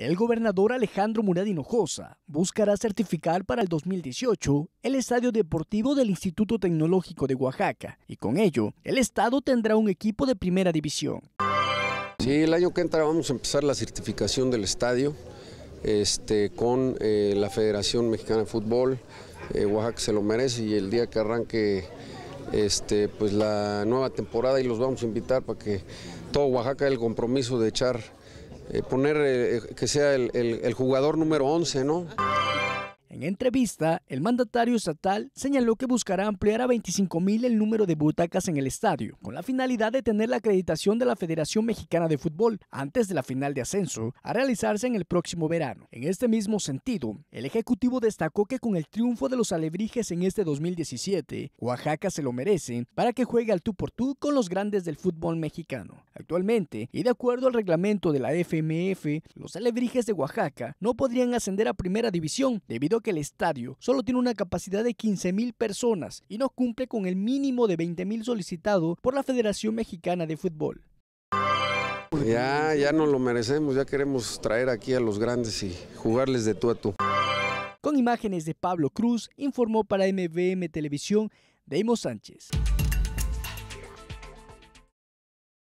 el gobernador Alejandro Murad Hinojosa buscará certificar para el 2018 el Estadio Deportivo del Instituto Tecnológico de Oaxaca y con ello el Estado tendrá un equipo de primera división. Sí, el año que entra vamos a empezar la certificación del estadio este, con eh, la Federación Mexicana de Fútbol. Eh, Oaxaca se lo merece y el día que arranque este, pues la nueva temporada y los vamos a invitar para que todo Oaxaca el compromiso de echar, poner que sea el, el jugador número 11, ¿no? En entrevista, el mandatario estatal señaló que buscará ampliar a 25 mil el número de butacas en el estadio, con la finalidad de tener la acreditación de la Federación Mexicana de Fútbol antes de la final de ascenso, a realizarse en el próximo verano. En este mismo sentido, el Ejecutivo destacó que con el triunfo de los alebrijes en este 2017, Oaxaca se lo merece para que juegue al tú por tú con los grandes del fútbol mexicano. Actualmente, y de acuerdo al reglamento de la FMF, los alebrijes de Oaxaca no podrían ascender a primera división debido a que el estadio solo tiene una capacidad de 15.000 personas y no cumple con el mínimo de 20.000 solicitado por la Federación Mexicana de Fútbol. Ya, ya no lo merecemos, ya queremos traer aquí a los grandes y jugarles de tú a tú. Con imágenes de Pablo Cruz, informó para MVM Televisión Deimo Sánchez.